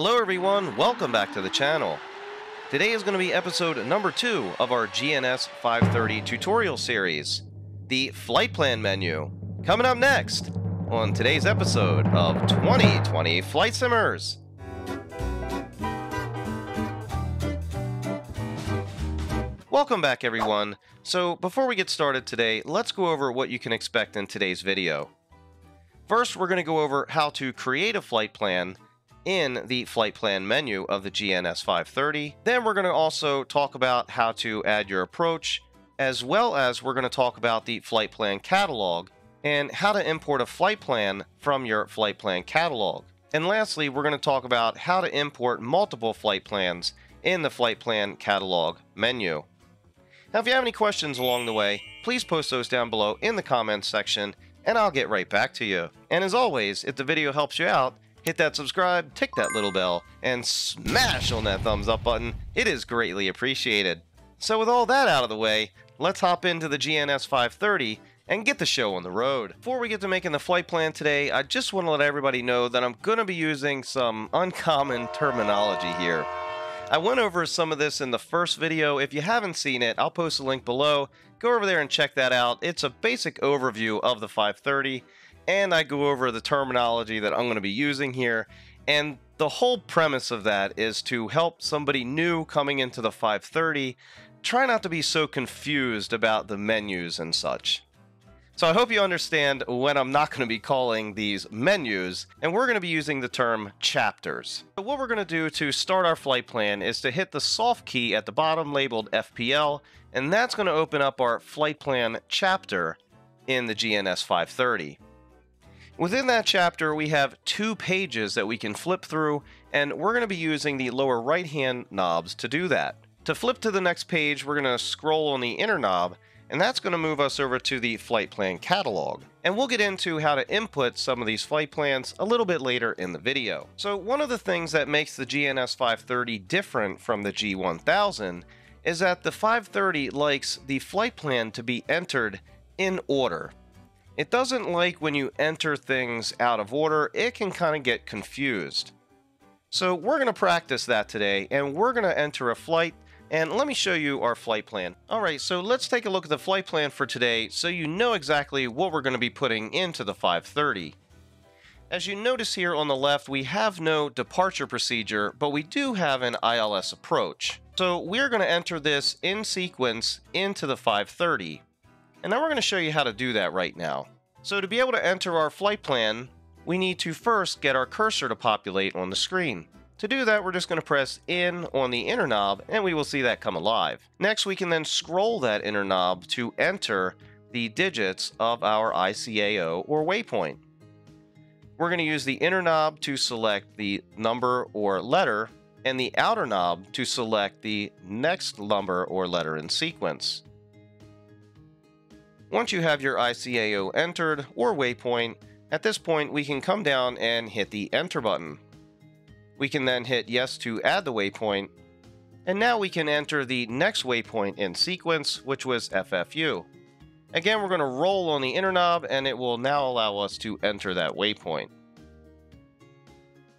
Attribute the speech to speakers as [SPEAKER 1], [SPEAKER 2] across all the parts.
[SPEAKER 1] Hello everyone, welcome back to the channel. Today is going to be episode number 2 of our GNS 530 tutorial series, the flight plan menu. Coming up next on today's episode of 2020 Flight Simmers. Welcome back everyone. So before we get started today, let's go over what you can expect in today's video. First, we're going to go over how to create a flight plan in the flight plan menu of the GNS 530. Then we're going to also talk about how to add your approach, as well as we're going to talk about the flight plan catalog and how to import a flight plan from your flight plan catalog. And lastly, we're going to talk about how to import multiple flight plans in the flight plan catalog menu. Now, if you have any questions along the way, please post those down below in the comments section and I'll get right back to you. And as always, if the video helps you out, hit that subscribe, tick that little bell, and smash on that thumbs up button. It is greatly appreciated. So with all that out of the way, let's hop into the GNS 530 and get the show on the road. Before we get to making the flight plan today, I just want to let everybody know that I'm going to be using some uncommon terminology here. I went over some of this in the first video. If you haven't seen it, I'll post a link below. Go over there and check that out. It's a basic overview of the 530, and I go over the terminology that I'm going to be using here. And the whole premise of that is to help somebody new coming into the 530 try not to be so confused about the menus and such. So I hope you understand when I'm not going to be calling these menus, and we're going to be using the term chapters. So what we're going to do to start our flight plan is to hit the soft key at the bottom labeled FPL, and that's going to open up our flight plan chapter in the GNS 530. Within that chapter, we have two pages that we can flip through, and we're going to be using the lower right-hand knobs to do that. To flip to the next page, we're going to scroll on the inner knob, and that's going to move us over to the flight plan catalog. And we'll get into how to input some of these flight plans a little bit later in the video. So one of the things that makes the GNS 530 different from the G1000 is that the 530 likes the flight plan to be entered in order. It doesn't like when you enter things out of order, it can kind of get confused. So we're going to practice that today, and we're going to enter a flight and let me show you our flight plan. Alright, so let's take a look at the flight plan for today so you know exactly what we're going to be putting into the 530. As you notice here on the left, we have no departure procedure, but we do have an ILS approach. So we're going to enter this in sequence into the 530. And now we're going to show you how to do that right now. So to be able to enter our flight plan, we need to first get our cursor to populate on the screen. To do that, we're just going to press in on the inner knob and we will see that come alive. Next, we can then scroll that inner knob to enter the digits of our ICAO or waypoint. We're going to use the inner knob to select the number or letter and the outer knob to select the next number or letter in sequence. Once you have your ICAO entered or waypoint, at this point we can come down and hit the enter button. We can then hit yes to add the waypoint, and now we can enter the next waypoint in sequence, which was FFU. Again, we're going to roll on the inner knob, and it will now allow us to enter that waypoint.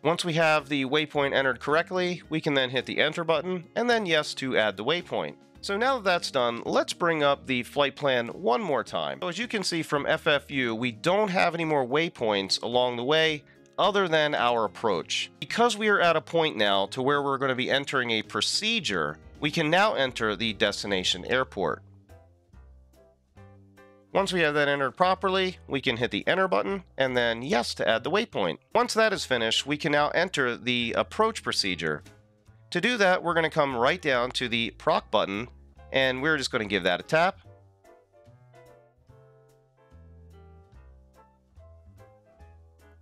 [SPEAKER 1] Once we have the waypoint entered correctly, we can then hit the enter button, and then yes to add the waypoint. So now that that's done, let's bring up the flight plan one more time. So as you can see from FFU, we don't have any more waypoints along the way, other than our approach. Because we are at a point now to where we're going to be entering a procedure, we can now enter the destination airport. Once we have that entered properly, we can hit the enter button and then yes to add the waypoint. Once that is finished, we can now enter the approach procedure. To do that, we're going to come right down to the proc button and we're just going to give that a tap.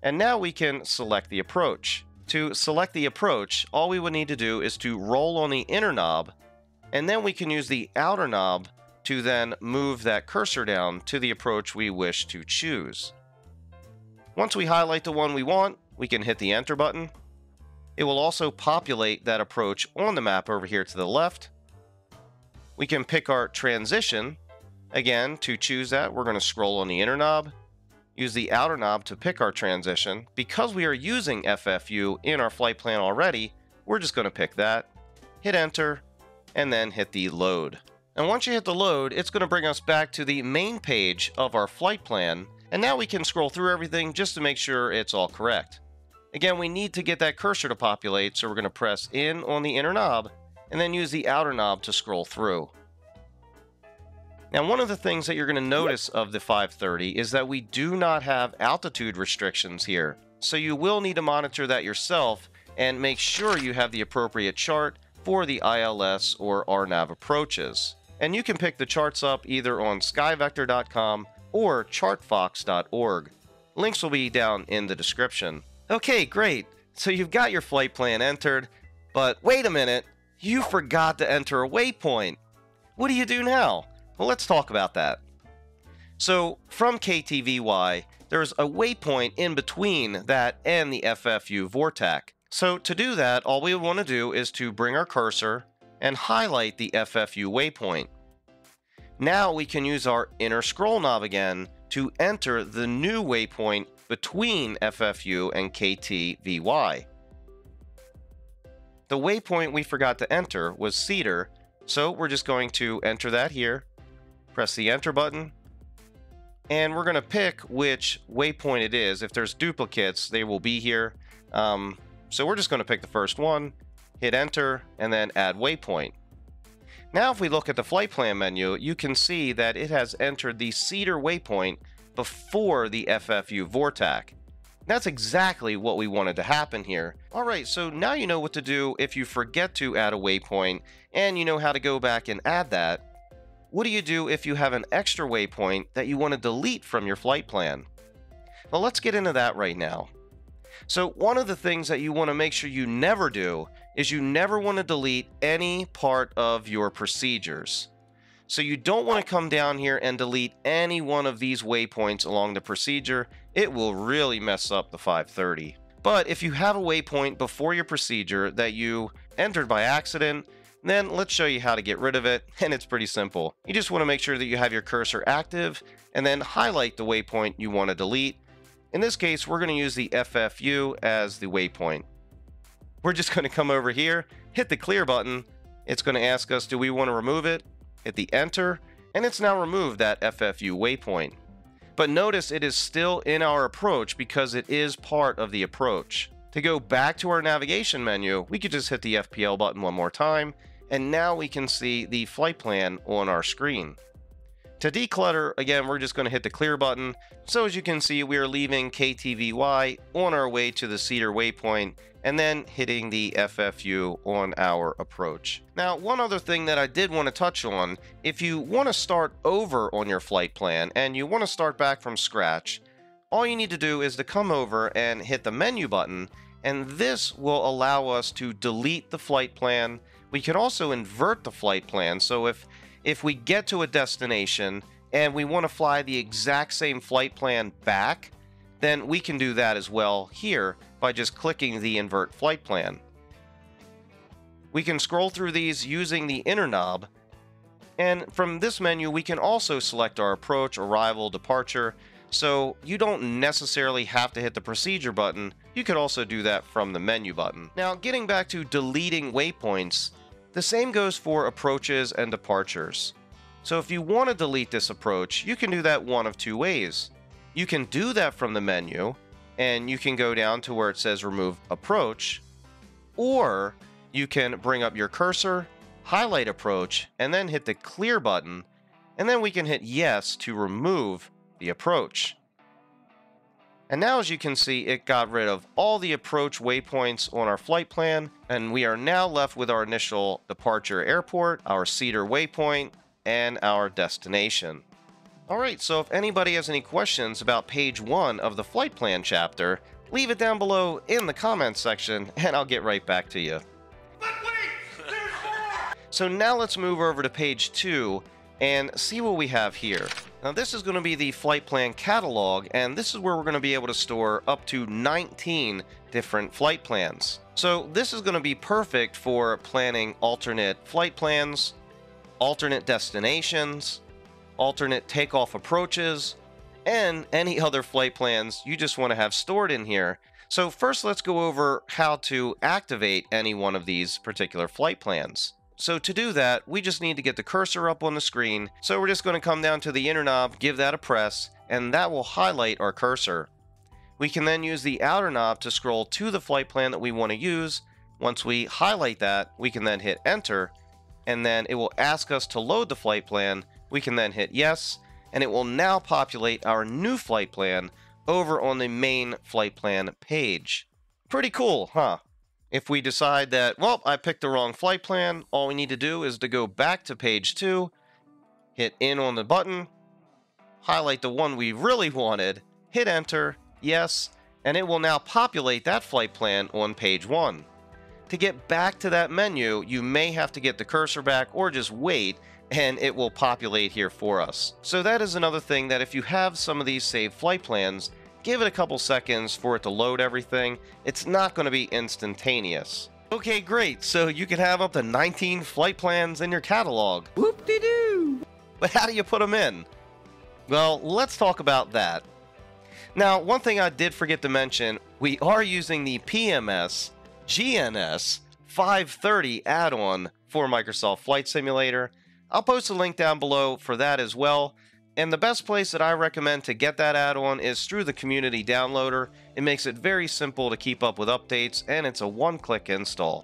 [SPEAKER 1] And now we can select the approach. To select the approach, all we would need to do is to roll on the inner knob, and then we can use the outer knob to then move that cursor down to the approach we wish to choose. Once we highlight the one we want, we can hit the enter button. It will also populate that approach on the map over here to the left. We can pick our transition. Again, to choose that, we're going to scroll on the inner knob, use the outer knob to pick our transition. Because we are using FFU in our flight plan already, we're just going to pick that, hit enter, and then hit the load. And once you hit the load, it's going to bring us back to the main page of our flight plan, and now we can scroll through everything just to make sure it's all correct. Again, we need to get that cursor to populate, so we're going to press in on the inner knob, and then use the outer knob to scroll through. Now, one of the things that you're going to notice of the 530 is that we do not have altitude restrictions here. So you will need to monitor that yourself and make sure you have the appropriate chart for the ILS or RNAV approaches. And you can pick the charts up either on skyvector.com or chartfox.org. Links will be down in the description. Okay, great. So you've got your flight plan entered, but wait a minute, you forgot to enter a waypoint. What do you do now? Well, let's talk about that. So, from KTVY, there's a waypoint in between that and the FFU VORTAC. So to do that, all we want to do is to bring our cursor and highlight the FFU waypoint. Now we can use our inner scroll knob again to enter the new waypoint between FFU and KTVY. The waypoint we forgot to enter was Cedar, so we're just going to enter that here press the enter button, and we're going to pick which waypoint it is. If there's duplicates, they will be here. Um, so we're just going to pick the first one, hit enter, and then add waypoint. Now if we look at the flight plan menu, you can see that it has entered the Cedar waypoint before the FFU VORTAC. That's exactly what we wanted to happen here. Alright, so now you know what to do if you forget to add a waypoint, and you know how to go back and add that. What do you do if you have an extra waypoint that you want to delete from your flight plan? Well, let's get into that right now. So one of the things that you want to make sure you never do is you never want to delete any part of your procedures. So you don't want to come down here and delete any one of these waypoints along the procedure. It will really mess up the 530. But if you have a waypoint before your procedure that you entered by accident, then let's show you how to get rid of it, and it's pretty simple. You just want to make sure that you have your cursor active, and then highlight the waypoint you want to delete. In this case, we're going to use the FFU as the waypoint. We're just going to come over here, hit the clear button. It's going to ask us, do we want to remove it? Hit the enter, and it's now removed that FFU waypoint. But notice it is still in our approach because it is part of the approach. To go back to our navigation menu, we could just hit the FPL button one more time, and now we can see the flight plan on our screen. To declutter, again, we're just going to hit the clear button. So as you can see, we are leaving KTVY on our way to the Cedar waypoint and then hitting the FFU on our approach. Now, one other thing that I did want to touch on, if you want to start over on your flight plan and you want to start back from scratch, all you need to do is to come over and hit the menu button, and this will allow us to delete the flight plan. We can also invert the flight plan, so if, if we get to a destination and we want to fly the exact same flight plan back, then we can do that as well here by just clicking the invert flight plan. We can scroll through these using the inner knob, and from this menu we can also select our approach, arrival, departure, so you don't necessarily have to hit the procedure button, you could also do that from the menu button. Now getting back to deleting waypoints, the same goes for approaches and departures. So if you want to delete this approach, you can do that one of two ways. You can do that from the menu, and you can go down to where it says remove approach, or you can bring up your cursor, highlight approach, and then hit the clear button, and then we can hit yes to remove the approach. And now as you can see, it got rid of all the approach waypoints on our flight plan, and we are now left with our initial departure airport, our Cedar waypoint, and our destination. Alright, so if anybody has any questions about page 1 of the flight plan chapter, leave it down below in the comments section, and I'll get right back to you. So now let's move over to page 2 and see what we have here. Now this is going to be the flight plan catalog and this is where we're going to be able to store up to 19 different flight plans. So this is going to be perfect for planning alternate flight plans, alternate destinations, alternate takeoff approaches, and any other flight plans you just want to have stored in here. So first let's go over how to activate any one of these particular flight plans. So to do that, we just need to get the cursor up on the screen. So we're just going to come down to the inner knob, give that a press, and that will highlight our cursor. We can then use the outer knob to scroll to the flight plan that we want to use. Once we highlight that, we can then hit enter, and then it will ask us to load the flight plan. We can then hit yes, and it will now populate our new flight plan over on the main flight plan page. Pretty cool, huh? If we decide that, well, I picked the wrong flight plan, all we need to do is to go back to page 2, hit in on the button, highlight the one we really wanted, hit enter, yes, and it will now populate that flight plan on page 1. To get back to that menu, you may have to get the cursor back or just wait and it will populate here for us. So that is another thing that if you have some of these saved flight plans, give it a couple seconds for it to load everything. It's not going to be instantaneous. Okay, great. So you can have up to 19 flight plans in your catalog.
[SPEAKER 2] Whoop-de-doo!
[SPEAKER 1] But how do you put them in? Well, let's talk about that. Now, one thing I did forget to mention, we are using the PMS GNS 530 add-on for Microsoft Flight Simulator. I'll post a link down below for that as well. And the best place that I recommend to get that add-on is through the community downloader. It makes it very simple to keep up with updates and it's a one-click install.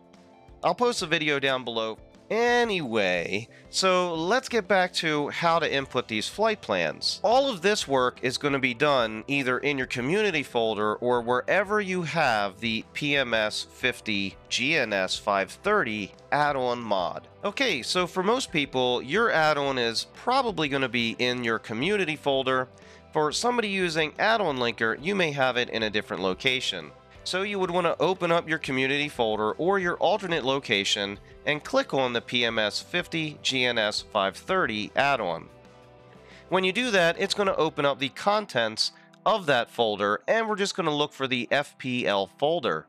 [SPEAKER 1] I'll post a video down below Anyway, so let's get back to how to input these flight plans. All of this work is going to be done either in your community folder or wherever you have the PMS 50 GNS 530 add-on mod. Okay, so for most people, your add-on is probably going to be in your community folder. For somebody using add-on linker, you may have it in a different location. So you would want to open up your community folder or your alternate location and click on the PMS 50 GNS 530 add-on. When you do that, it's going to open up the contents of that folder and we're just going to look for the FPL folder.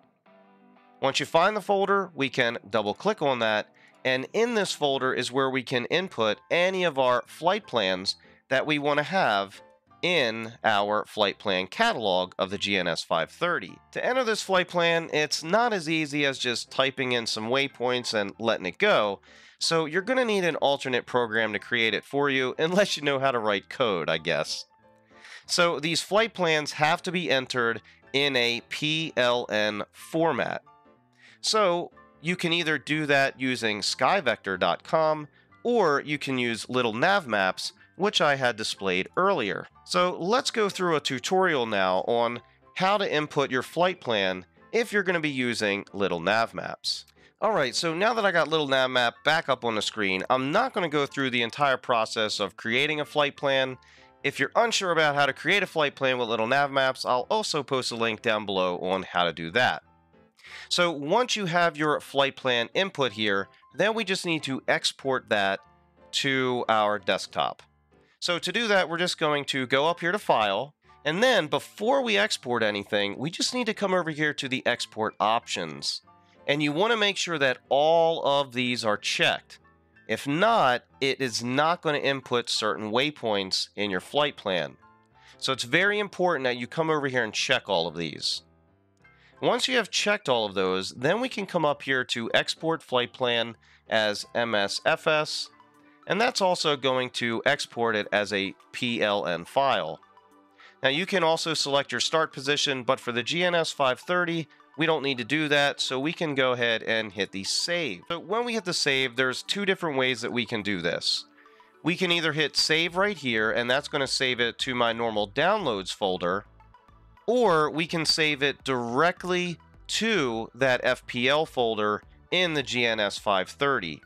[SPEAKER 1] Once you find the folder, we can double click on that and in this folder is where we can input any of our flight plans that we want to have in our flight plan catalog of the GNS 530. To enter this flight plan, it's not as easy as just typing in some waypoints and letting it go, so you're going to need an alternate program to create it for you, unless you know how to write code, I guess. So these flight plans have to be entered in a PLN format. So you can either do that using skyvector.com or you can use little nav maps which I had displayed earlier. So let's go through a tutorial now on how to input your flight plan if you're going to be using Little Nav Maps. Alright, so now that I got Little Nav Map back up on the screen, I'm not going to go through the entire process of creating a flight plan. If you're unsure about how to create a flight plan with Little Nav Maps, I'll also post a link down below on how to do that. So once you have your flight plan input here, then we just need to export that to our desktop. So to do that, we're just going to go up here to File, and then before we export anything, we just need to come over here to the Export Options. And you want to make sure that all of these are checked. If not, it is not going to input certain waypoints in your flight plan. So it's very important that you come over here and check all of these. Once you have checked all of those, then we can come up here to Export Flight Plan as MSFS, and that's also going to export it as a PLN file. Now you can also select your start position, but for the GNS 530, we don't need to do that, so we can go ahead and hit the save. So when we hit the save, there's two different ways that we can do this. We can either hit save right here, and that's going to save it to my normal downloads folder, or we can save it directly to that FPL folder in the GNS 530.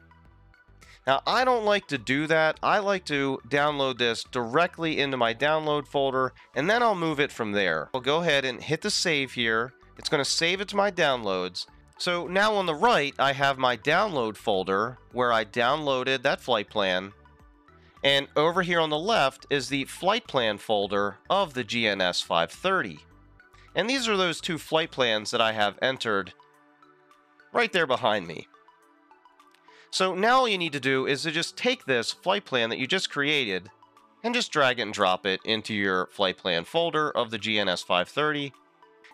[SPEAKER 1] Now, I don't like to do that. I like to download this directly into my download folder, and then I'll move it from there. I'll go ahead and hit the save here. It's going to save it to my downloads. So now on the right, I have my download folder where I downloaded that flight plan. And over here on the left is the flight plan folder of the GNS 530. And these are those two flight plans that I have entered right there behind me. So now all you need to do is to just take this flight plan that you just created and just drag it and drop it into your flight plan folder of the GNS 530.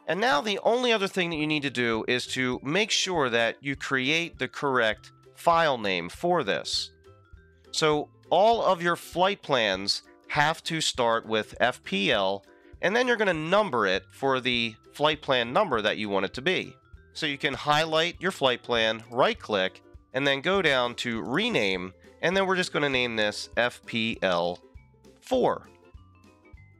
[SPEAKER 1] And now the only other thing that you need to do is to make sure that you create the correct file name for this. So all of your flight plans have to start with FPL, and then you're going to number it for the flight plan number that you want it to be. So you can highlight your flight plan, right click, and then go down to rename, and then we're just going to name this FPL 4.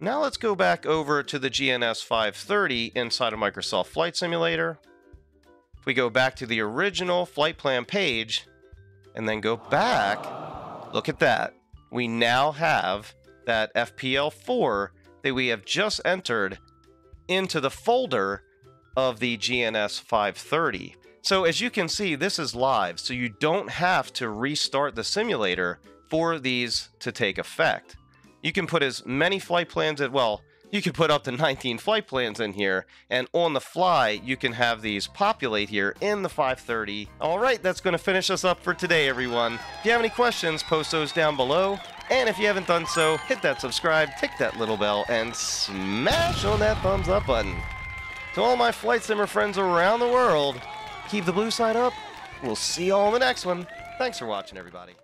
[SPEAKER 1] Now let's go back over to the GNS 530 inside of Microsoft Flight Simulator. If we go back to the original flight plan page and then go back, look at that. We now have that FPL4 that we have just entered into the folder of the GNS 530. So as you can see, this is live, so you don't have to restart the simulator for these to take effect. You can put as many flight plans as, well, you can put up to 19 flight plans in here, and on the fly, you can have these populate here in the 530. All right, that's going to finish us up for today, everyone. If you have any questions, post those down below. And if you haven't done so, hit that subscribe, tick that little bell, and smash on that thumbs up button. To all my Flight Simmer friends around the world, keep the blue side up. We'll see you all in the next one. Thanks for watching, everybody.